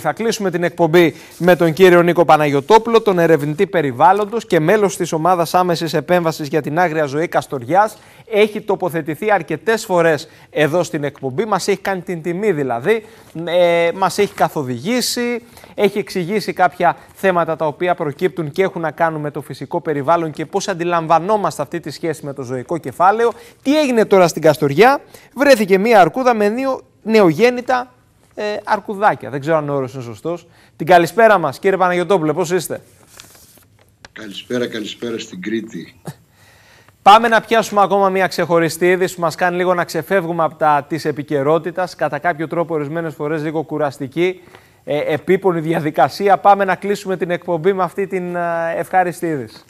Θα κλείσουμε την εκπομπή με τον κύριο Νίκο Παναγιωτόπουλο, τον ερευνητή περιβάλλοντος και μέλος της ομάδας άμεσης επέμβασης για την άγρια ζωή Καστοριάς. Έχει τοποθετηθεί αρκετές φορές εδώ στην εκπομπή. Μας έχει κάνει την τιμή δηλαδή. Ε, Μας έχει καθοδηγήσει, έχει εξηγήσει κάποια θέματα τα οποία προκύπτουν και έχουν να κάνουν με το φυσικό περιβάλλον και πώς αντιλαμβανόμαστε αυτή τη σχέση με το ζωικό κεφάλαιο. Τι έγινε τώρα στην Καστοριά, βρέθηκε μία αρκούδα με δύο νεογέννητα ε, αρκουδάκια. Δεν ξέρω αν ο όρος είναι σωστός. Την καλησπέρα μας, κύριε Παναγιοτόπουλε, πώς είστε; Καλησπέρα, καλησπέρα στην Κρήτη. Πάμε να πιάσουμε ακόμα μια ξεχωριστή είδηση που μας κάνει λίγο να ξεφεύγουμε από τα της επικαιρότητας. Κατά κάποιο τρόπο, ορισμένες φορές λίγο κουραστική, ε, επίπονη διαδικασία. Πάμε να κλείσουμε την εκπομπή με αυτή την ε, ευχάριστη είδηση.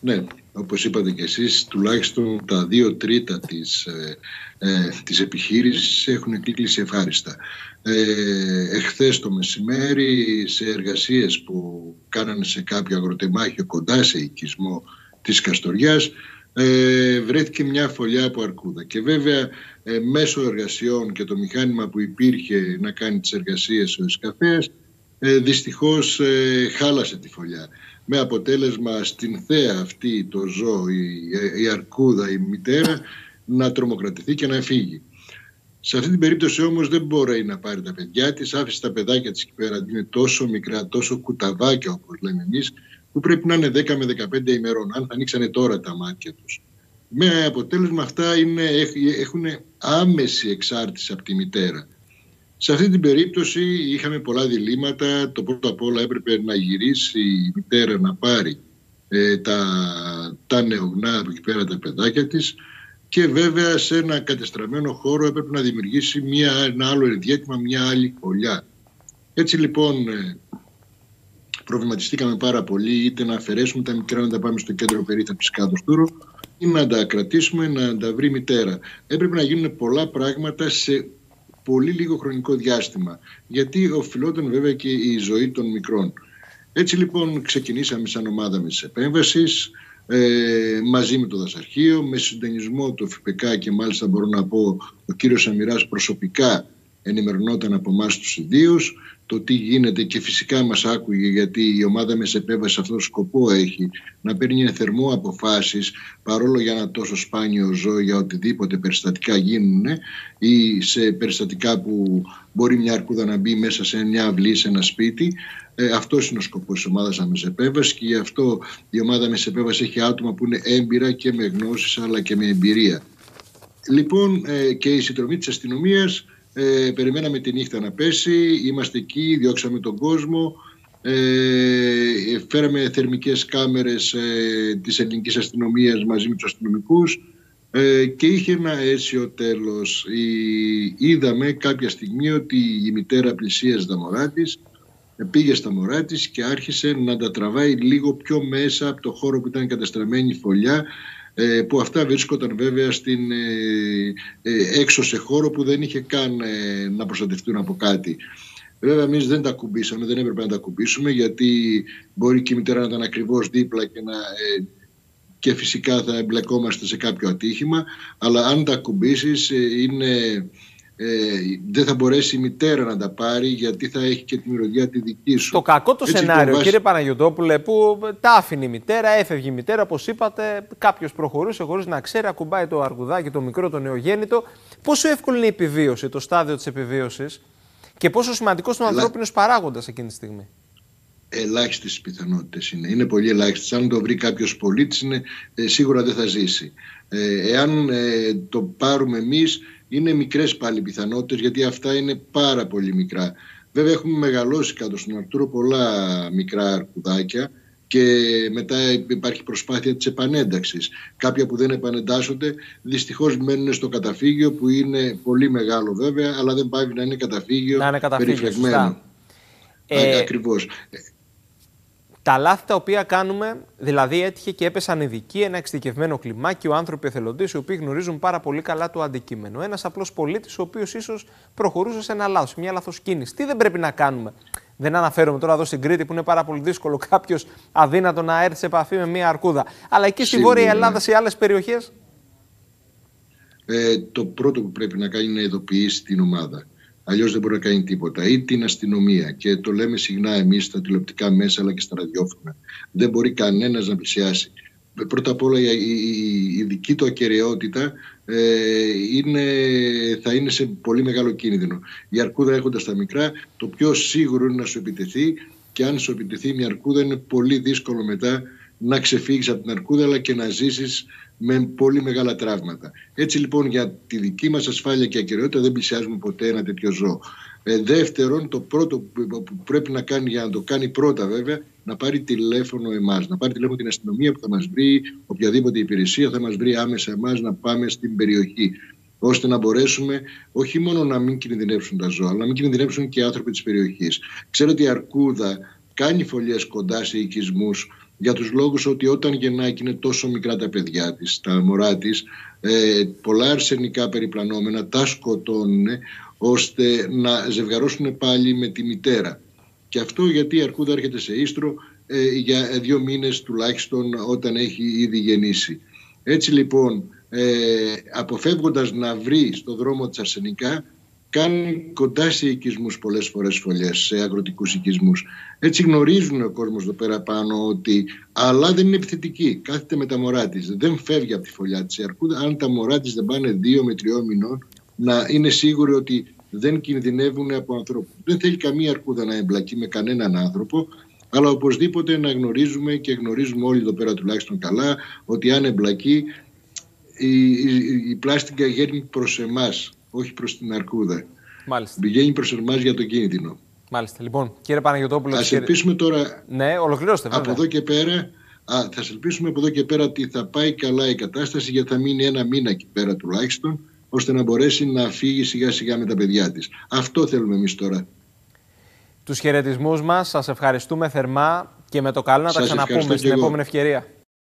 Ναι, όπως είπατε και εσείς, τουλάχιστον τα δύο τρίτα της, ε, ε, της επιχείρησης έχουν κλείσει ευχάριστα. Ε, εχθές το μεσημέρι, σε εργασίες που κάνανε σε κάποιο αγροτεμάχιο κοντά σε οικισμό της Καστοριάς, ε, βρέθηκε μια φωλιά από αρκούδα. Και βέβαια ε, μέσω εργασιών και το μηχάνημα που υπήρχε να κάνει τις εργασίες ο Ισκαφέας, ε, δυστυχώς ε, χάλασε τη φωλιά με αποτέλεσμα στην θέα αυτή το ζώο, η, η αρκούδα, η μητέρα, να τρομοκρατηθεί και να φύγει. Σε αυτή την περίπτωση όμως δεν μπορεί να πάρει τα παιδιά της, άφησε τα παιδάκια της εκεί πέρα, είναι τόσο μικρά, τόσο κουταβάκια όπως λέμε εμείς, που πρέπει να είναι 10 με 15 ημερών, αν θα ανοίξανε τώρα τα μάτια τους. Με αποτέλεσμα αυτά είναι, έχουν άμεση εξάρτηση από τη μητέρα. Σε αυτή την περίπτωση είχαμε πολλά διλήμματα. Το πρώτο απ' όλα έπρεπε να γυρίσει η μητέρα να πάρει ε, τα, τα νεογνά από εκεί πέρα τα παιδάκια της και βέβαια σε ένα κατεστραμμένο χώρο έπρεπε να δημιουργήσει μια, ένα άλλο ενδιέτημα, μια άλλη φωλιά. Έτσι λοιπόν ε, προβληματιστήκαμε πάρα πολύ είτε να αφαιρέσουμε τα μικρά να τα πάμε στο κέντρο περίθαλψης κάτω στούρο ή να τα κρατήσουμε, να τα βρει μητέρα. Έπρεπε να γίνουν πολλά πράγματα σε πολύ λίγο χρονικό διάστημα. Γιατί οφειλόταν βέβαια και η ζωή των μικρών. Έτσι λοιπόν ξεκινήσαμε σαν ομάδα με τις επέμβασεις, ε, μαζί με το δασαρχείο, με συντονισμό του ΦΠΚ και μάλιστα μπορώ να πω ο κύριος Αμυράς προσωπικά ενημερωνόταν από εμάς τους ιδίους το τι γίνεται και φυσικά μας άκουγε γιατί η ομάδα με επέμβαση αυτό το σκοπό έχει να παίρνει θερμό αποφάσεις παρόλο για ένα τόσο σπάνιο ζώο για οτιδήποτε περιστατικά γίνουν ή σε περιστατικά που μπορεί μια αρκούδα να μπει μέσα σε μια αυλή, σε ένα σπίτι. Ε, αυτός είναι ο σκοπός της ομάδας επέμβαση και γι' αυτό η ομάδα επέμβαση έχει άτομα που είναι έμπειρα και με γνώσεις αλλά και με εμπειρία. Λοιπόν, ε, και η συντρομή της αστυνομίας ε, περιμέναμε τη νύχτα να πέσει, είμαστε εκεί, διώξαμε τον κόσμο, ε, φέραμε θερμικές κάμερες ε, της ελληνικής αστυνομίας μαζί με τους αστυνομικούς. Ε, και είχε ένα αίσιο τέλος. Η, είδαμε κάποια στιγμή ότι η μητέρα πλησίαζε τα μωρά της, πήγε στα μωρά της και άρχισε να τα τραβάει λίγο πιο μέσα από το χώρο που ήταν καταστραμμένη φωλιά. ε, που αυτά βρίσκονταν βέβαια στην, ε, ε, έξω σε χώρο που δεν είχε καν να προστατευτούν από κάτι. Βέβαια, εμείς δεν τα κουμπίσαμε, δεν έπρεπε να τα κουμπίσουμε, γιατί μπορεί και η μητέρα να ήταν ακριβώς δίπλα και, να, και φυσικά θα εμπλεκόμαστε σε κάποιο ατύχημα. Αλλά αν τα κουμπίσεις, είναι ε, δεν θα μπορέσει η μητέρα να τα πάρει γιατί θα έχει και τη μυρωδιά τη δική σου. Το κακό το σενάριο, κύριε Παναγιωτόπουλε, που τα άφηνε η μητέρα, έφευγε η μητέρα, όπως είπατε, κάποιος προχωρούσε χωρίς να ξέρει, ακουμπάει το αργουδάκι, το μικρό, το νεογέννητο. Πόσο εύκολη είναι η επιβίωση, το στάδιο της επιβίωσης και πόσο σημαντικός είναι ο ανθρώπινος παράγοντας εκείνη τη στιγμή; Ελάχιστες πιθανότητες είναι. Είναι πολύ ελάχιστες. Αν το βρει κάποιος πολίτης, ε, σίγουρα δεν θα ζήσει. Ε, εάν ε, το πάρουμε εμείς, είναι μικρές πάλι πιθανότητες γιατί αυτά είναι πάρα πολύ μικρά. Βέβαια έχουμε μεγαλώσει κάτω στον Αρτούρο πολλά μικρά αρκουδάκια και μετά υπάρχει προσπάθεια της επανένταξης. Κάποια που δεν επανεντάσσονται δυστυχώς μένουν στο καταφύγιο που είναι πολύ μεγάλο βέβαια αλλά δεν πάει να είναι καταφύγιο, να είναι καταφύγιο περιφραγμένο. Ε, Ακριβώς τα λάθη τα οποία κάνουμε, δηλαδή έτυχε και έπεσαν ειδικοί, ένα εξειδικευμένο κλιμάκι, ο άνθρωποι εθελοντές, οι οποίοι γνωρίζουν πάρα πολύ καλά το αντικείμενο. Ένας απλός πολίτης, ο οποίος ίσως προχωρούσε σε ένα λάθος, μια λάθο κίνηση. Τι δεν πρέπει να κάνουμε; Δεν αναφέρομαι τώρα εδώ στην Κρήτη που είναι πάρα πολύ δύσκολο κάποιος αδύνατο να έρθει σε επαφή με μια αρκούδα. Αλλά εκεί στη Βόρεια Ελλάδα, σε άλλες περιοχές; Ε, το πρώτο που πρέπει να κάνει είναι να ειδοποιήσει την ομάδα Αλλιώς δεν μπορεί να κάνει τίποτα. Ή την αστυνομία. Και το λέμε συχνά εμείς στα τηλεοπτικά μέσα αλλά και στα ραδιόφωνα. Δεν μπορεί κανένας να πλησιάσει. Πρώτα απ' όλα η, δική του ακαιρεότητα ε, είναι, θα είναι σε πολύ μεγάλο κίνδυνο. Η αρκούδα έχοντας τα μικρά, το πιο σίγουρο είναι να σου επιτεθεί και αν σου επιτεθεί μια αρκούδα είναι πολύ δύσκολο μετά να ξεφύγεις από την αρκούδα αλλά και να ζήσεις με πολύ μεγάλα τραύματα. Έτσι λοιπόν για τη δική μας ασφάλεια και ακυρεότητα δεν πλησιάζουμε ποτέ ένα τέτοιο ζώο. Ε, δεύτερον, το πρώτο που πρέπει να κάνει για να το κάνει πρώτα βέβαια, να πάρει τηλέφωνο εμάς, να πάρει τηλέφωνο την αστυνομία που θα μας βρει, οποιαδήποτε υπηρεσία θα μας βρει άμεσα εμάς να πάμε στην περιοχή ώστε να μπορέσουμε όχι μόνο να μην κινδυνεύσουν τα ζώα, αλλά να μην κινδυνεύσουν και οι άνθρωποι της περιοχής. Ξέρω ότι η Αρκούδα κάνει φωλιές κοντά σε οικισμούς για τους λόγους ότι όταν γεννάει και είναι τόσο μικρά τα παιδιά της, τα μωρά της, ε, πολλά αρσενικά περιπλανόμενα τα σκοτώνουν ώστε να ζευγαρώσουν πάλι με τη μητέρα. Και αυτό γιατί η αρκούδα έρχεται σε ίστρο ε, για δύο μήνες τουλάχιστον όταν έχει ήδη γεννήσει. Έτσι λοιπόν, ε, αποφεύγοντας να βρει στο δρόμο της αρσενικά, κάνει κοντά σε οικισμούς πολλές φορές φωλιές, σε αγροτικούς οικισμούς. Έτσι γνωρίζουν ο κόσμος εδώ πέρα πάνω ότι αλλά δεν είναι επιθετική, κάθεται με τα μωρά της, δεν φεύγει από τη φωλιά της. Αρκούδα, αν τα μωρά της δεν πάνε δύο με τριών μηνών, να είναι σίγουροι ότι δεν κινδυνεύουν από ανθρώπους. Δεν θέλει καμία αρκούδα να εμπλακεί με κανέναν άνθρωπο, αλλά οπωσδήποτε να γνωρίζουμε και γνωρίζουμε όλοι εδώ πέρα τουλάχιστον καλά ότι αν εμπλακεί η, η, η πλάστικα γέρνει προς εμάς όχι προς την αρκούδα. Μάλιστα. Πηγαίνει προς εμά για το κίνδυνο. Μάλιστα. Λοιπόν, κύριε Παναγιώτοπουλο. Α ελπίσουμε τώρα. Ναι, ολοκληρώστε. Από εδώ και πέρα. Α, θα ελπίσουμε από εδώ και πέρα ότι θα πάει καλά η κατάσταση γιατί θα μείνει ένα μήνα εκεί πέρα τουλάχιστον ώστε να μπορέσει να φύγει σιγά σιγά με τα παιδιά της. Αυτό θέλουμε εμείς τώρα. Τους χαιρετισμούς μας, σας ευχαριστούμε θερμά και με το καλό να τα ξαναπούμε στην επόμενη ευκαιρία.